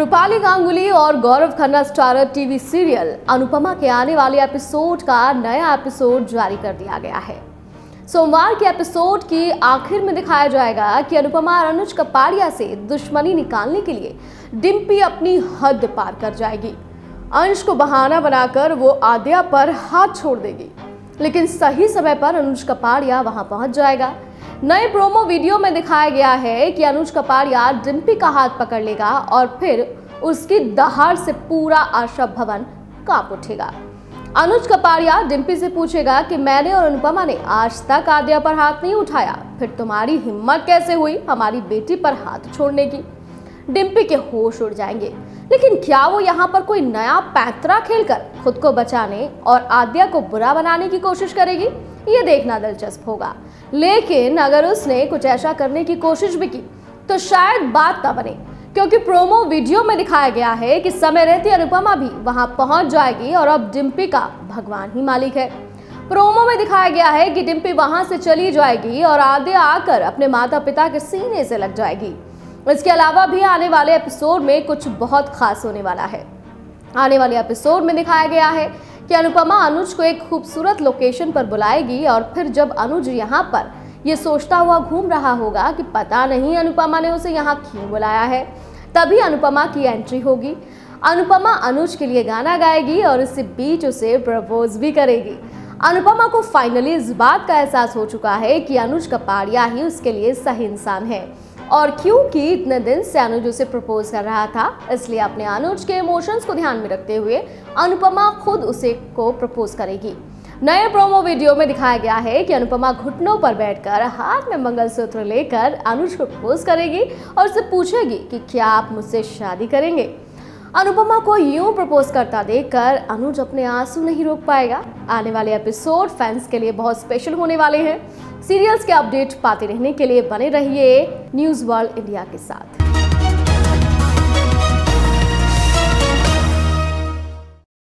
रूपाली गांगुली और Gaurav Khanna starrer TV serial Anupama के आने वाले एपिसोड का नया एपिसोड जारी कर दिया गया है। सोमवार के एपिसोड की आखिर में दिखाया जाएगा कि अनुपमा और अनुज कपाड़िया से दुश्मनी निकालने के लिए डिम्पी अपनी हद पार कर जाएगी। अंश को बहाना बनाकर वो आद्या पर हाथ छोड़ देगी, लेकिन सही समय पर अनुज कपाड़िया वहाँ पहुँच जाएगा। नए प्रोमो वीडियो में दिखाया गया है कि अनुज कपाड़िया डिम्पी का हाथ पकड़ लेगा और फिर उसकी दहाड़ से पूरा आशा भवन काँप उठेगा। अनुज कपाड़िया डिम्पी से पूछेगा कि मैंने और अनुपमा ने आज तक आद्या पर हाथ नहीं उठाया, फिर तुम्हारी हिम्मत कैसे हुई हमारी बेटी पर हाथ छोड़ने की? डिम्पी के होश उड़ जाएँगे। लेकिन क्या वो यहाँ पर कोई नया पैतरा खेलकर खुद को बचाने और आद्या को बुरा बनाने की कोशिश करेगी? ये देखना दिलचस्प होगा। लेकिन अगर उसने कुछ ऐसा करने की कोशिश भी की तो शायद बात ना बने, क्योंकि प्रोमो वीडियो में दिखाया गया है कि समय रहते अनुपमा भी वहाँ पहुँच जाएगी और अब डिम्पी का भगवान ही मालिक है। प्रोमो में दिखाया गया है कि डिम्पी वहाँ से चली जाएगी और आद्या आकर अपने माता पिता के सीने से लग जाएगी। इसके अलावा भी आने वाले एपिसोड में कुछ बहुत खास होने वाला है। आने वाले एपिसोड में दिखाया गया है कि अनुपमा अनुज को एक खूबसूरत लोकेशन पर बुलाएगी और फिर जब अनुज यहाँ पर, ये सोचता हुआ घूम रहा होगा कि पता नहीं अनुपमा ने उसे यहाँ क्यों बुलाया है। तभी अनुपमा की एंट्री होगी। अनुपमा अनुज के लिए गाना गाएगी और इसी बीच उसे प्रपोज भी करेगी। अनुपमा को फाइनली इस बात का एहसास हो चुका है कि अनुज कपाड़िया ही उसके लिए सही इंसान है। और क्योंकि इतने दिन से अनुज उसे प्रपोज कर रहा था, इसलिए अपने अनुज के इमोशंस को ध्यान में रखते हुए अनुपमा खुद उसे को प्रपोज करेगी। नए प्रोमो वीडियो में दिखाया गया है कि अनुपमा घुटनों पर बैठकर, हाथ में मंगलसूत्र लेकर अनुज को प्रपोज करेगी और उसे पूछेगी कि क्या आप मुझसे शादी करेंगे। अनुपमा को यूँ प्रपोज करता देखकर अनुज अपने आँसू नहीं रोक पाएगा। आने वाले एपिसोड फैंस के लिए बहुत स्पेशल होने वाले हैं। सीरियल्स के अपडेट पाते रहने के लिए बने रहिए न्यूज़ वर्ल्ड इंडिया के साथ।